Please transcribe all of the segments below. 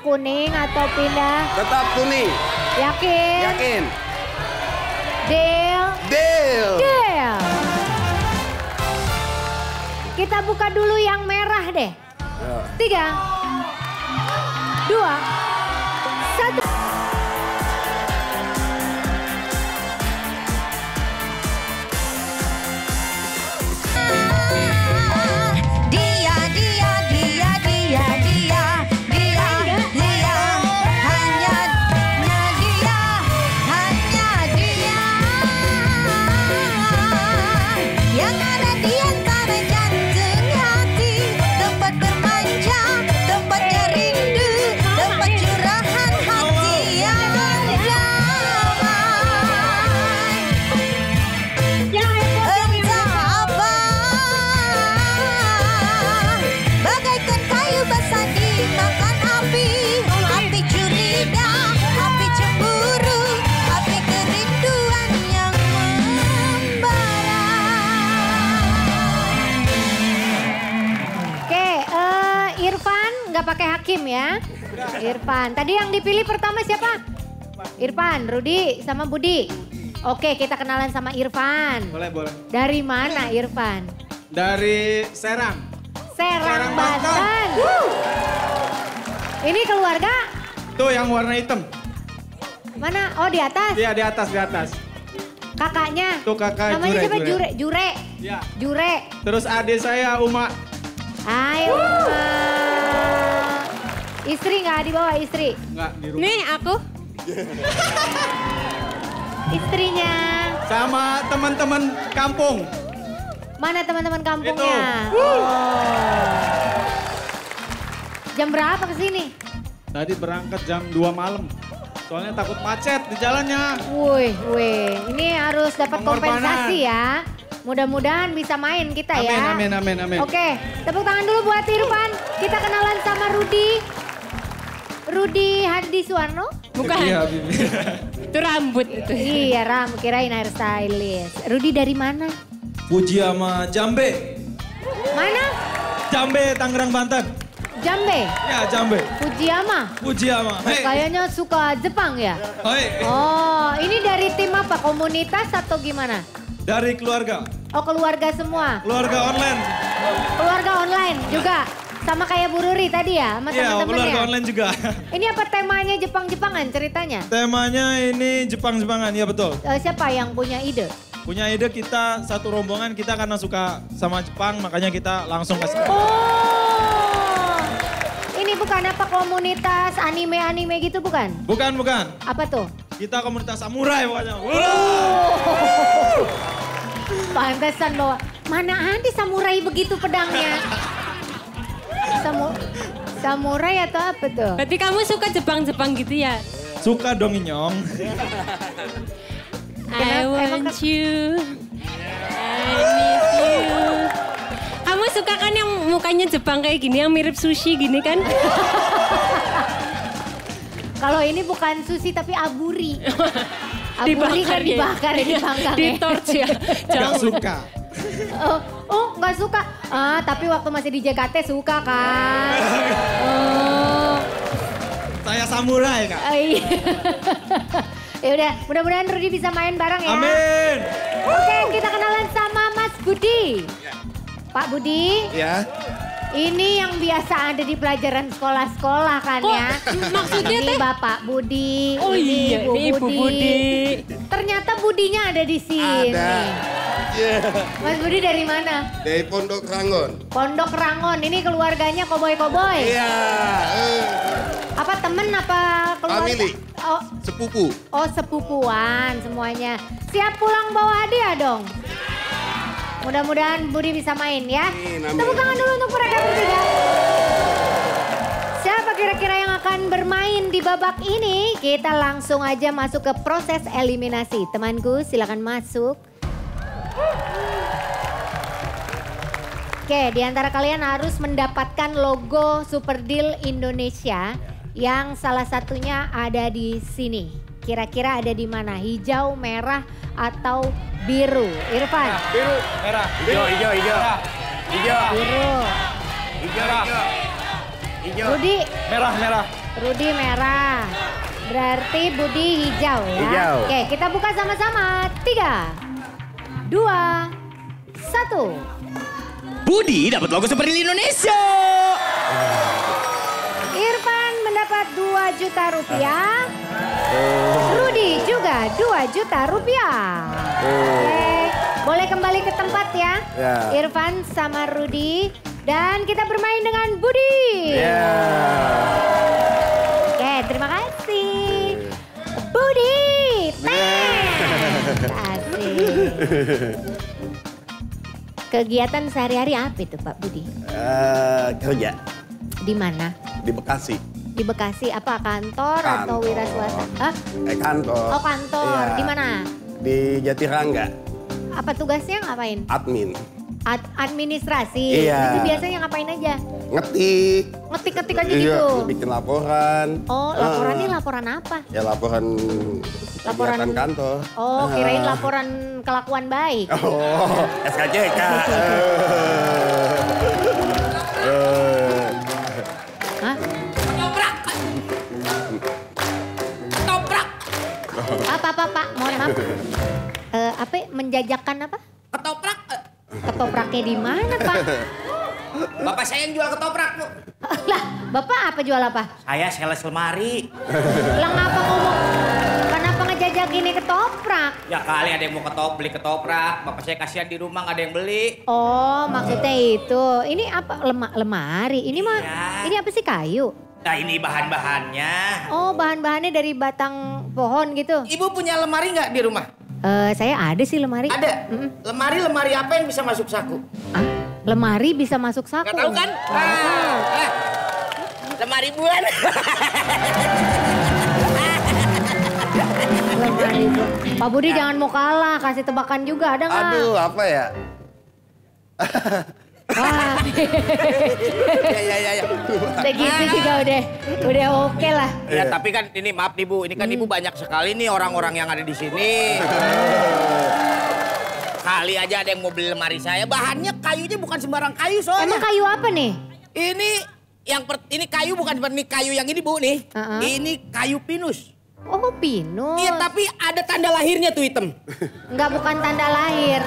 kuning atau pindah? Tetap kuning. Yakin? Yakin? Deal? Deal. Deal. Kita buka dulu yang merah deh. Tiga, dua, pakai hakim ya. Irfan. Tadi yang dipilih pertama siapa? Irfan, Rudi, sama Budi. Oke, kita kenalan sama Irfan. Boleh, boleh. Dari mana Irfan? Dari Serang. Serang, Serang, Banten. Banten. Ini keluarga Tuh yang warna hitam. mana? Oh di atas. Iya di atas, di atas. Kakaknya. Tuh kakak Namanya Jure, siapa? Jure. Jure. Jure. Iya. Jure. Terus adik saya Uma. Hai Uma. Istri nggak dibawa istri? Enggak di rumah. Nih aku. Istrinya. Sama teman-teman kampung. Mana teman-teman kampungnya? Itu. Oh. Jam berapa ke sini? Tadi berangkat jam 2 malam. Soalnya takut macet di jalannya. Wih, wih. Ini harus dapat kompensasi ya. Mudah-mudahan bisa main kita Amin, ya. amin, amin, amin. Oke, tepuk tangan dulu buat Irfan. Kita kenalan sama Rudi. Rudi Hadi Suwarno? Bukan. Iya. Itu rambut itu. Iya, Ram, kirain hair stylist. Rudi dari mana? Puji sama Jambe. Mana? Jambe, Tangerang, Banten. Jambe. Ya, Jambe. Fujiyama. Puji sama. Hei, Kayaknya suka Jepang ya? hei. Oh, ini dari tim apa? Komunitas atau gimana? Dari keluarga. Oh, keluarga semua. Keluarga online. Keluarga online juga. Sama kayak Bu Ruri tadi ya, sama Iya, keluarga teman-temannya. online juga. Ini apa temanya Jepang-Jepangan ceritanya? Temanya ini Jepang-Jepangan, ya betul. Eh, siapa yang punya ide? Punya ide kita satu rombongan kita karena suka sama Jepang makanya kita langsung kasih. Oh, ini bukan apa komunitas anime-anime gitu bukan? Bukan, bukan. Apa tuh? Kita komunitas samurai pokoknya. Pantesan loh. Mana ada samurai begitu pedangnya? Samu samurai atau apa tuh? Berarti kamu suka Jepang-Jepang gitu ya? Suka dong Inyong. I want you. I need you. Kamu suka kan yang mukanya Jepang kayak gini, yang mirip sushi gini kan? Kalau ini bukan sushi tapi aburi. Aburi kan ya? dibakar ya, dipanggang Di ya. torch ya. Gak Jangan. suka. Oh, oh nggak suka. Ah, tapi waktu masih di JKT suka kan. Oh. Saya samurai, Kak. Oh, iya. ya udah, mudah-mudahan Rudi bisa main bareng ya. Amin. Oke, kita kenalan sama Mas Budi. Pak Budi, Ya. ini yang biasa ada di pelajaran sekolah-sekolah kan Kok ya. maksudnya ini teh? Bapak Budi, Oh ini iya, Ibu ini Ibu Budi. Ternyata Budinya ada di sini. Ada. Iya. Mas Budi dari mana? Dari Pondok Rangon. Pondok Rangon, ini keluarganya koboy-koboy. Iya. eh, Apa temen apa keluarga? Family. Oh, sepupu. oh sepupuan semuanya. Siap pulang bawa hadiah dong. Mudah-mudahan Budi bisa main ya. Amin, amin. Tepuk tangan dulu untuk mereka bertiga. Siapa kira-kira yang akan bermain di babak ini? Kita langsung aja masuk ke proses eliminasi. Temanku silakan masuk. Oke, di antara kalian harus mendapatkan logo Super Deal Indonesia yang salah satunya ada di sini. Kira-kira ada di mana? Hijau, merah, atau biru? Irfan, Biru, merah. Hijau, hijau, hijau. Hijau. biru. Hijau, hijau. Hijau. Rudi, Merah, merah. Rudi merah. Berarti Budi hijau ya. Hijau. Oke, kita buka sama-sama. Tiga, dua, satu. Budi dapat logo Super Real Indonesia. Irfan mendapat 2 juta rupiah. Rudi juga 2 juta rupiah. Oke, boleh kembali ke tempat ya. Ya. Irfan sama Rudi. Dan kita bermain dengan Budi. Ya. Oke, terima kasih. Budi. Thanks. Asik. Kegiatan sehari-hari apa itu Pak Budi? Eh, kerja Di mana? di Bekasi. Di Bekasi apa kantor, atau Kantor. wira swasta? Eh kantor. Oh kantor, Iya. di mana? Di Jatirangga, Apa tugasnya ngapain? admin. Ad- administrasi. Iya. Itu biasanya ngapain aja? Ngetik. Ngetik-ngetik aja Iya, gitu. bikin laporan. Oh, laporannya Ah. laporan apa? Ya laporan Laporan- kantor. Oh, kirain Ah. laporan kelakuan baik. Oh, SKJK. Eh, Hah? Ketoprak. Ketoprak. Apa apa Pak? Mohon maaf. Eh, apa? Menjajakan apa? Ketoprak. Ketopraknya di mana Pak? Bapak saya yang jual ketoprak, Bu. lah, Bapak apa jual apa? Saya sales lemari. Lah ngapa ngomong? Kenapa ngejajak ini ketoprak? Ya kali ada yang mau ketop beli ketoprak. Bapak saya kasihan di rumah nggak ada yang beli. Oh, maksudnya itu. Ini apa? Lema- lemari. Ini mah Iya. ini apa sih kayu? Nah ini bahan-bahannya. Oh, bahan-bahannya dari batang pohon gitu. Ibu punya lemari nggak di rumah? Eh, saya ada sih lemari. Ada. Mm-mm. Lemari-lemari apa yang bisa masuk saku? Ah, lemari bisa masuk saku. Gak tahu kan? Ah, ah. Lemari bulan. Lemari itu. Pak Budi jangan mau kalah, kasih tebakan juga ada nggak? Aduh, apa ya? Wah, ya ya ya. ya. udah gitu juga udah, udah oke lah. Ya tapi kan ini maaf nih Bu, ini kan Ibu banyak sekali nih orang-orang yang ada di sini. Kali aja ada yang mau beli lemari saya, bahannya kayunya bukan sembarang kayu soalnya. Emang kayu apa nih? Ini yang per- ini kayu bukan seperti kayu yang ini Bu nih. Uh-uh. Ini kayu pinus. Oh, pinus. Iya tapi ada tanda lahirnya tuh hitam. Enggak bukan tanda lahir.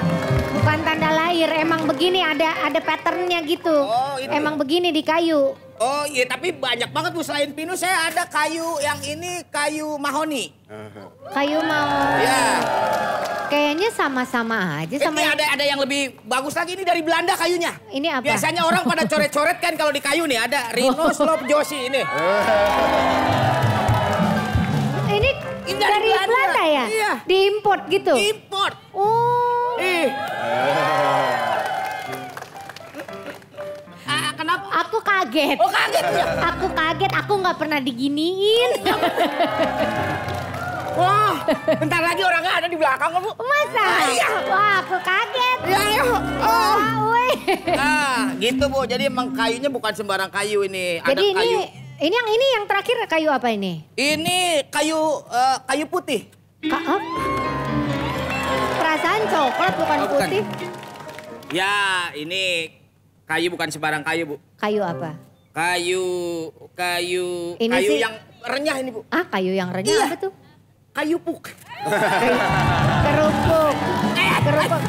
Bukan tanda lahir, emang begini ada ada patternnya gitu. Oh, itu. Emang begini di kayu. Oh iya tapi banyak banget Bu selain pinus saya ada kayu yang ini kayu mahoni. Kayu mau Ya. kayaknya sama-sama aja sama Ini ada ada yang lebih bagus lagi ini dari Belanda kayunya. Ini apa? Biasanya orang pada coret-coret kan kalau di kayu nih ada Rhino Slope Joshi ini. Ini, dari, dari Belanda, Belanda. ya? Iya. Diimport gitu. Import. oh. Ih. Ah, kenapa? Aku kaget. Oh kaget ya? Aku kaget, aku nggak pernah diginiin. Wah, bentar lagi orangnya ada di belakang kamu. Masa? Ah, iya. Wah, aku kaget. Ya, ya. Oh. Wah, weh. Ah, gitu Bu. Jadi emang kayunya bukan sembarang kayu ini. Ada Jadi ini kayu. ini yang ini yang terakhir kayu apa ini? Ini kayu eh, kayu putih. Ka hah? Perasaan coklat bukan, Oh, bukan. putih. Ya, ini kayu bukan sembarang kayu, Bu. Kayu apa? Kayu kayu Ini kayu sih- yang renyah ini, Bu. Ah, kayu yang renyah Iya. apa tuh? Kayu puk. Kayu kerupuk. Kerupuk.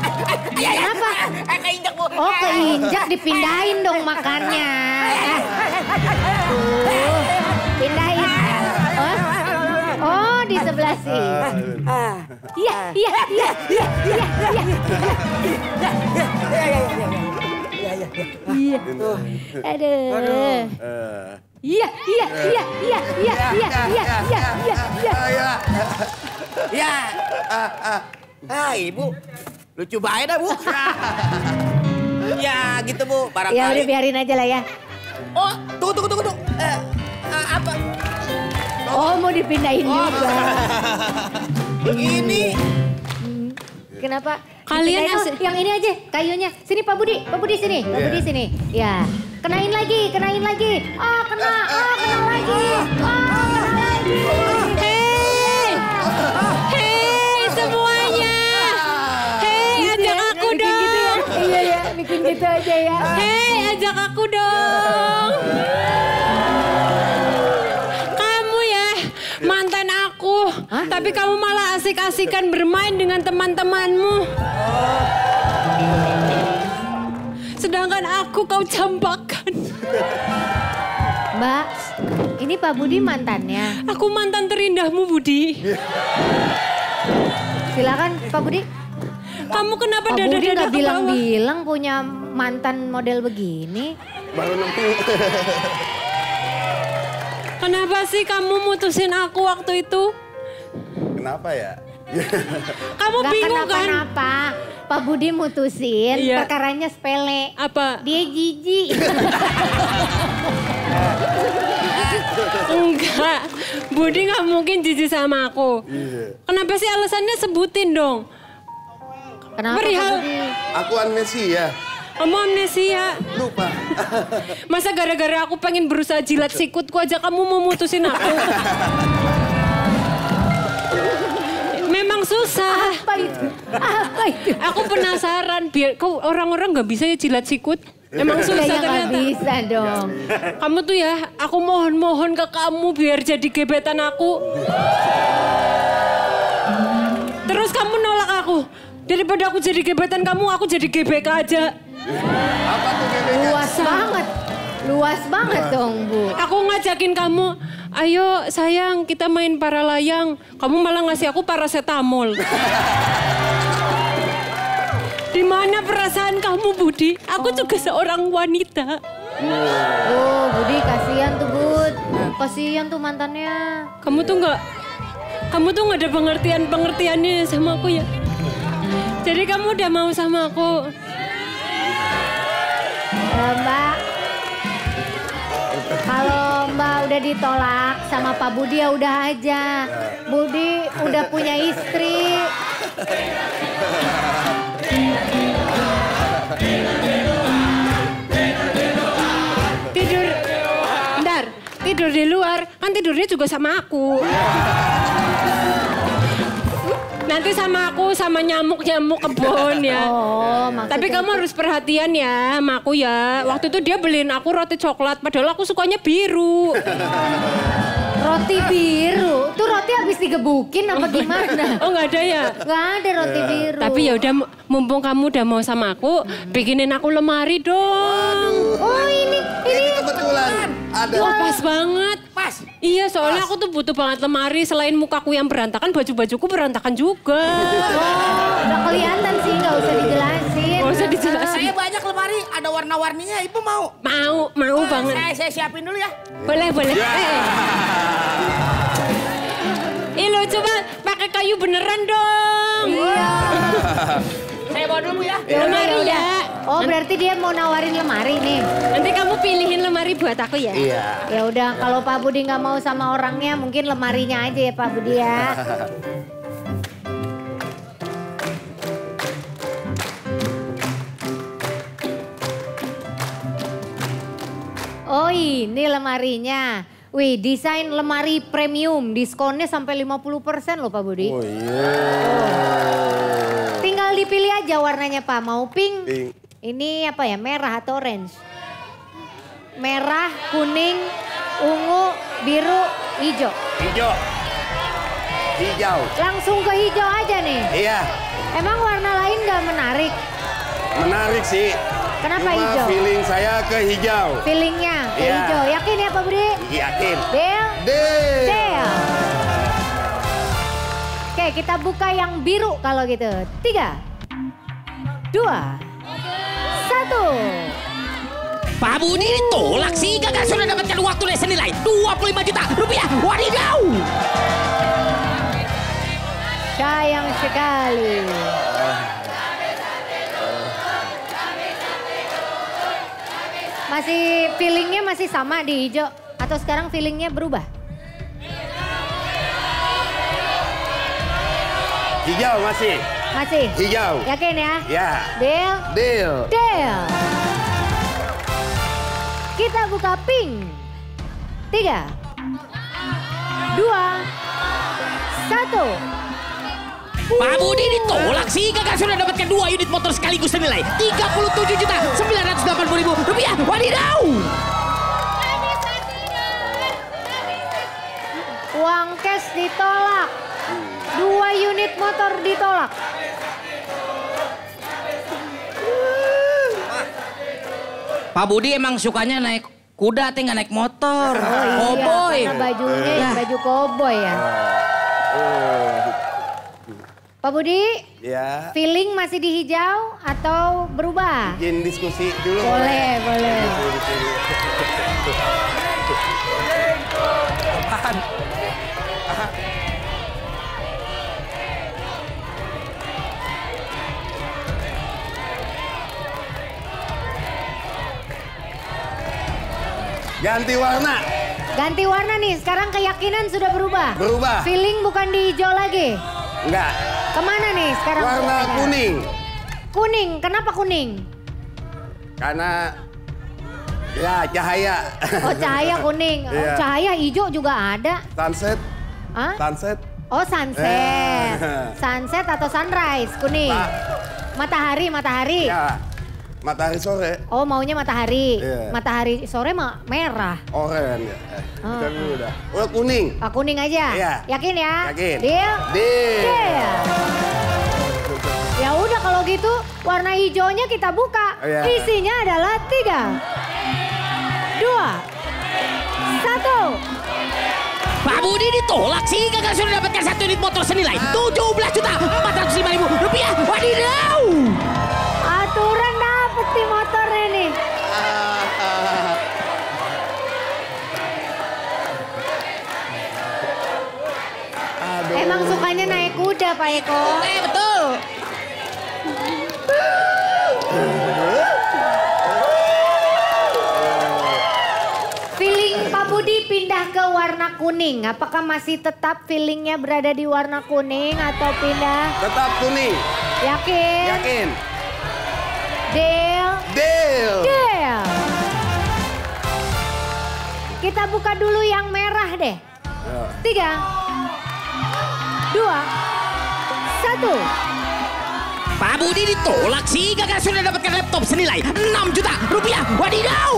Kenapa? Eh, keinjak, Bu. Oh, keinjak dipindahin dong makannya. Tuh, pindahin. Oh, oh di sebelah sini. Iya, iya, iya, iya, iya, iya. Iya. Aduh. Eh, Iya, iya, iya, iya, iya, iya, iya, iya, iya, iya. Ya. Ah, Ibu. Lucu banget dah, Bu. ya, gitu, Bu. Barangkali. Ya udah biarin aja lah ya. Oh, tunggu, tunggu, tunggu, Oh mau dipindahin Oh. juga. Ini. Kenapa? Kalian Oh, yang ini aja kayunya. Sini Pak Budi, Pak Budi sini, Pak Iya. Budi sini. Ya, kenain lagi, kenain lagi. Ah kena, ah kena lagi, ah kena lagi. Hei, hei semuanya. Hei, ajak aku Bikin gitu ya. dong. Iya ya, bikin gitu aja ya. Hei, ajak aku dong. Tapi kamu malah asik-asikan bermain dengan teman-temanmu. Sedangkan aku kau campakkan. Mbak, ini Pak Budi mantannya. Aku mantan terindahmu Budi. Silakan Pak Budi. Kamu kenapa Pak Budi dada-dada nggak ke bawah? bilang-bilang punya mantan model begini. Baru nemu. Kenapa sih kamu mutusin aku waktu itu? Kenapa ya? Kamu Gak bingung kan? kenapa-napa. Pak Budi mutusin, Iya. perkaranya sepele. Apa? Dia jijik. Enggak. Budi nggak mungkin jijik sama aku. Iya. Kenapa sih alasannya sebutin dong? Kenapa Perihal- Pak Budi? Aku amnesia. Kamu amnesia. Lupa. Masa gara-gara aku pengen berusaha jilat sikutku aja kamu mau mutusin aku? Memang susah. Apa itu? Apa itu? Aku penasaran biar kau orang-orang nggak bisa ya jilat sikut. Emang Ya, susah ya ternyata. bisa dong. Kamu tuh ya, aku mohon-mohon ke kamu biar jadi gebetan aku. Terus kamu nolak aku. Daripada aku jadi gebetan kamu, aku jadi GBK aja. Apa tuh GBK? Luas banget. Luas banget dong, Bu. Aku ngajakin kamu, ayo sayang kita main para layang. Kamu malah ngasih aku paracetamol. Di mana perasaan kamu Budi? Aku juga seorang wanita. Oh, Budi kasihan tuh, Bud. Kasihan tuh mantannya. Kamu tuh nggak, kamu tuh nggak ada pengertian pengertiannya sama aku ya. Jadi kamu udah mau sama aku. Eh, Mbak, udah ditolak sama Pak Budi ya udah aja. Budi udah punya istri. Tidur, bentar, tidur di luar. Kan tidurnya juga sama aku. Nanti sama aku sama nyamuk-nyamuk kebun ya. Oh, maksudnya Tapi kamu harus perhatian ya sama aku ya. Waktu itu dia beliin aku roti coklat, padahal aku sukanya biru. roti biru. Tuh roti habis digebukin apa gimana? Oh nggak ada ya? Nggak ada roti biru. Tapi ya udah mumpung kamu udah mau sama aku, bikinin aku lemari dong. Oh ini, ini. Ini kebetulan ada. Wah pas banget. Iya soalnya aku tuh butuh banget lemari selain mukaku yang berantakan, baju-bajuku berantakan juga. Oh, udah kelihatan sih, nggak usah dijelasin. Gak usah dijelasin. Saya banyak lemari, ada warna-warninya. Ibu mau? Mau, mau Oh, banget. Saya, saya siapin dulu ya. Boleh, boleh. Eh, eh. Ih lo coba pakai kayu beneran dong. Iya. Saya bawa dulu Bu, ya. Lemari ya. Oh berarti dia mau nawarin lemari nih. Nanti kamu pilihin lemari buat aku ya. Iya. Ya udah kalau Pak Budi nggak mau sama orangnya mungkin lemarinya aja ya Pak Budi ya. Oh ini lemarinya. Wih desain lemari premium diskonnya sampai 50% loh Pak Budi. Oh iya. Tinggal dipilih aja warnanya Pak. Mau pink, Pink. ini apa ya merah atau orange? Merah, kuning, ungu, biru, hijau. Hijau. Hijau. Langsung ke hijau aja nih. Iya. Emang warna lain nggak menarik? Menarik sih. Kenapa Cuma hijau? feeling saya ke hijau. Feelingnya ke Iya. hijau. Yakin ya Pak Budi? Yakin. Deal? Deh. Deal. Oke kita buka yang biru kalau gitu. Tiga, dua, satu. Pak Budi ditolak sih. Gagal sudah dapatkan waktu les senilai 25 juta rupiah. Wadidaw. Sayang sekali. Masih feelingnya masih sama di hijau atau sekarang feelingnya berubah? Hijau masih. Masih. Hijau. Yakin ya? Ya. Deal? Deal. Deal. Kita buka pink. Tiga. Dua. Satu. Pak Budi ditolak sih. Gagal sudah dapatkan dua unit motor sekaligus senilai 37 juta 980 ribu rupiah. Wadidaw. Uang cash ditolak. Dua unit motor ditolak. Pak Budi emang sukanya naik kuda, tapi nggak naik motor. Oh iya, karena bajunya Ya. baju koboi ya. Pak Budi, Ya, feeling masih di hijau atau berubah? bikin diskusi dulu. Boleh, boleh. Ganti warna. Ganti warna nih, sekarang keyakinan sudah berubah. Berubah. Feeling bukan di hijau lagi. Enggak. Ke mana nih sekarang? Warna kuning. Kuning, kenapa kuning? Karena ya cahaya. Oh cahaya kuning, oh, Iya. cahaya hijau juga ada. Sunset. Hah? Sunset. Oh sunset, Eh. sunset atau sunrise kuning. Matahari, matahari. Ya. Matahari sore. Oh maunya matahari, Iya. matahari sore mah merah. Oren ya. Eh, Ah, kita dulu udah. Udah kuning. Pak kuning aja. Iya. Yakin ya? Yakin. Deal? Deal. Deal. Ya udah kalau gitu warna hijaunya kita buka. Iya. Isinya adalah tiga, dua, satu. Pak Budi ditolak sih gagal sudah dapatkan satu unit motor senilai 17 juta 405 ribu rupiah. Wadidaw. Di motor ini. Aduh. Emang sukanya naik kuda Pak Eko. Eh betul. Feeling Pak Budi pindah ke warna kuning. Apakah masih tetap feelingnya berada di warna kuning atau pindah? Tetap kuning. Yakin? Yakin. Deal? Kita buka dulu yang merah deh. Ya. Tiga, dua, satu. Pak Budi ditolak sih gagal sudah dapatkan laptop senilai 6 juta rupiah. Wadidaw.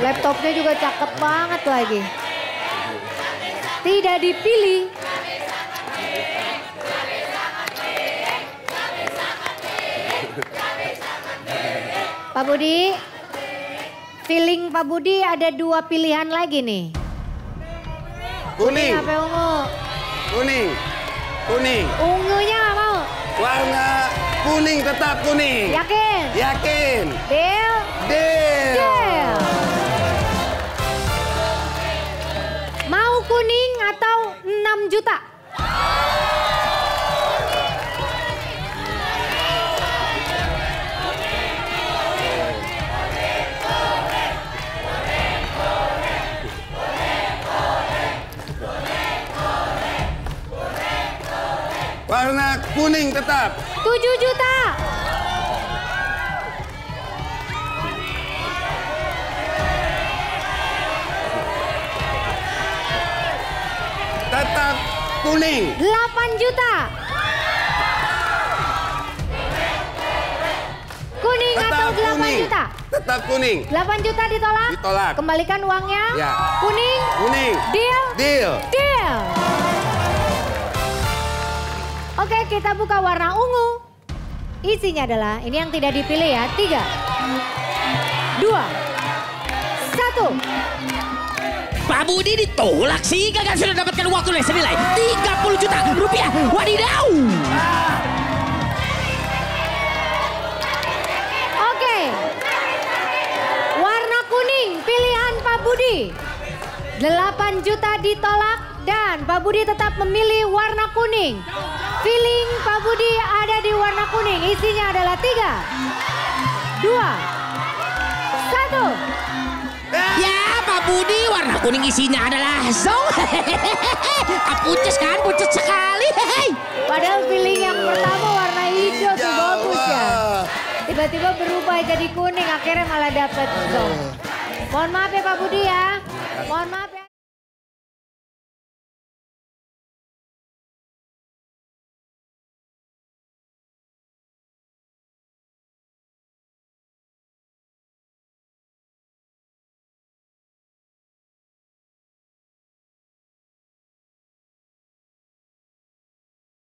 Laptopnya juga cakep banget lagi. Tidak dipilih. Pak Budi, feeling Pak Budi ada dua pilihan lagi nih. Kuning. Apa ungu? Kuning. Kuning. Ungunya nggak mau. Warna kuning tetap kuning. Yakin? Yakin. Deal? Deal. Deal. Mau kuning atau 6 juta? Kuning tetap. 7 juta. Tetap kuning. 8 juta. Kuning atau Tetap 8 kuning. juta? Tetap kuning. 8 juta ditolak? Ditolak. Kembalikan uangnya? Ya. Kuning? Kuning. Deal? Deal. Deal. Oke, kita buka warna ungu. Isinya adalah, ini yang tidak dipilih ya. Tiga, dua, satu. Pak Budi ditolak sih gagal sudah dapatkan uang tunai senilai 30 juta rupiah. Wadidaw. Oke. Warna kuning pilihan Pak Budi. 8 juta ditolak dan Pak Budi tetap memilih warna kuning. Feeling Pak Budi ada di warna kuning. Isinya adalah 3, 2, 1. Ya Pak Budi warna kuning isinya adalah zong. Ah, pucet kan, pucet sekali. Padahal feeling yang pertama warna hijau tuh Ya bagus ya. Tiba-tiba berubah jadi kuning akhirnya malah dapet zong. Mohon maaf ya Pak Budi ya. Mohon maaf ya.